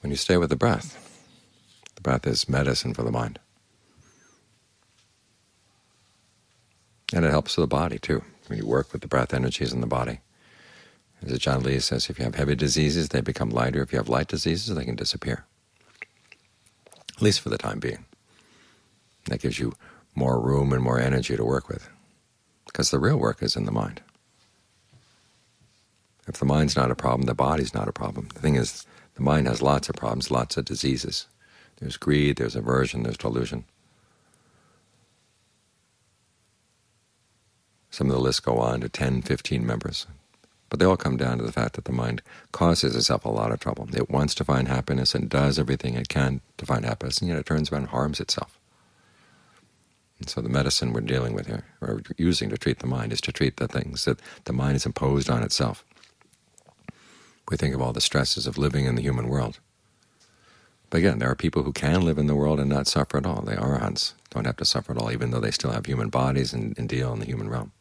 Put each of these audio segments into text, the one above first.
when you stay with the breath. The breath is medicine for the mind. And it helps the body, too, when you work with the breath energies in the body. As Ajaan Lee says, if you have heavy diseases, they become lighter. If you have light diseases, they can disappear, at least for the time being. That gives you more room and more energy to work with, because the real work is in the mind. If the mind's not a problem, the body's not a problem. The thing is, the mind has lots of problems, lots of diseases. There's greed, there's aversion, there's delusion. Some of the lists go on to 10, 15 members. But they all come down to the fact that the mind causes itself a lot of trouble. It wants to find happiness and does everything it can to find happiness, and yet it turns around and harms itself. And so the medicine we're dealing with here, or using to treat the mind, is to treat the things that the mind has imposed on itself. We think of all the stresses of living in the human world. But again, there are people who can live in the world and not suffer at all. The arahants don't have to suffer at all, even though they still have human bodies and, and deal in the human realm.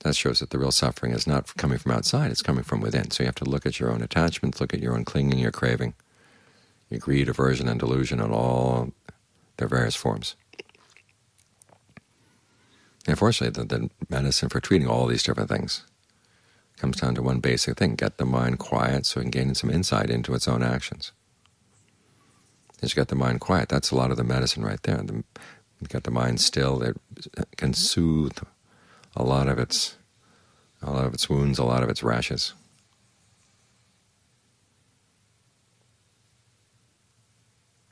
That shows that the real suffering is not coming from outside, it's coming from within. So you have to look at your own attachments, look at your own clinging, your craving, your greed, aversion, and delusion in all their various forms. And fortunately, the, the medicine for treating all these different things comes down to one basic thing, get the mind quiet so it can gain some insight into its own actions. As you get the mind quiet, that's a lot of the medicine right there. The, you get the mind still, it can soothe a lot of its a lot of its wounds, a lot of its rashes.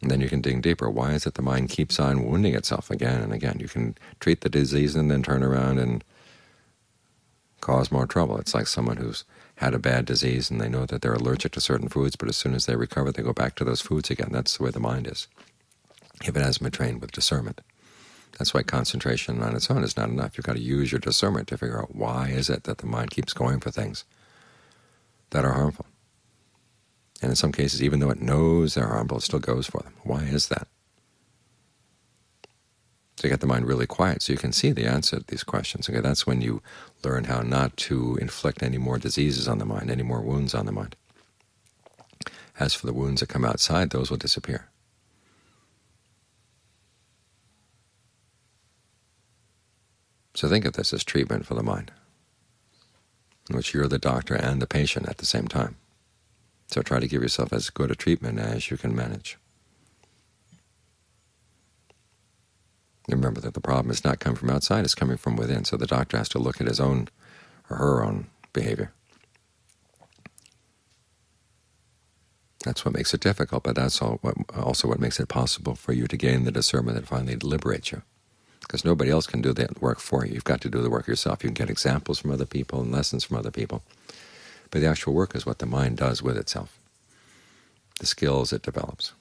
And then you can dig deeper. Why is it the mind keeps on wounding itself again and again? You can treat the disease and then turn around and cause more trouble. It's like someone who's had a bad disease and they know that they're allergic to certain foods, but as soon as they recover, they go back to those foods again. That's the way the mind is, if it hasn't been trained with discernment. That's why concentration on its own is not enough. You've got to use your discernment to figure out why is it that the mind keeps going for things that are harmful. And in some cases, even though it knows they're harmful, it still goes for them. Why is that? You get the mind really quiet so you can see the answer to these questions. Okay, that's when you learn how not to inflict any more diseases on the mind, any more wounds on the mind. As for the wounds that come outside, those will disappear. So think of this as treatment for the mind, in which you're the doctor and the patient at the same time. So try to give yourself as good a treatment as you can manage. Remember that the problem is not coming from outside, it's coming from within, so the doctor has to look at his own or her own behavior. That's what makes it difficult, but that's what, also what makes it possible for you to gain the discernment that finally liberates you because nobody else can do that work for you. You've got to do the work yourself. You can get examples from other people and lessons from other people, but the actual work is what the mind does with itself, the skills it develops.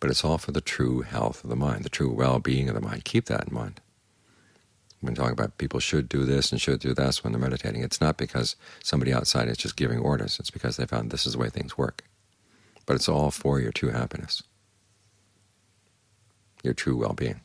But it's all for the true health of the mind, the true well-being of the mind. Keep that in mind. When talking about people should do this and should do that when they're meditating, it's not because somebody outside is just giving orders. It's because they found this is the way things work. But it's all for your true happiness your true well-being.